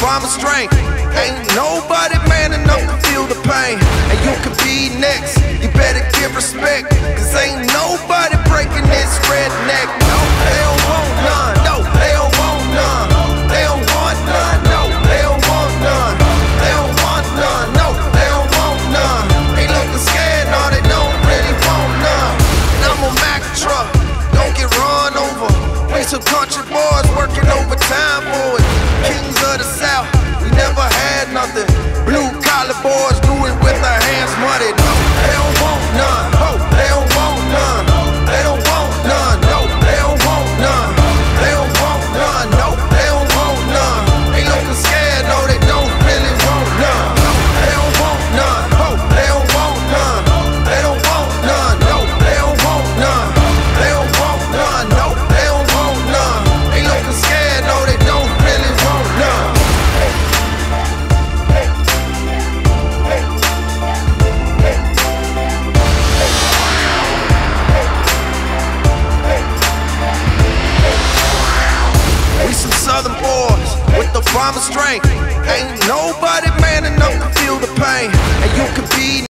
farmer strength. Ain't nobody man enough to feel the pain. And you could be next, you better give respect. Cause ain't nobody breaking this redneck. No, they don't want none. No, they don't want none. They don't want none. No, they don't want none. They don't want none. No, they don't want none. They looking scared, no, they don't really want none. And I'm a Mack truck, don't get run over. We some country boys working overtime some boys with the farmer strength. Ain't nobody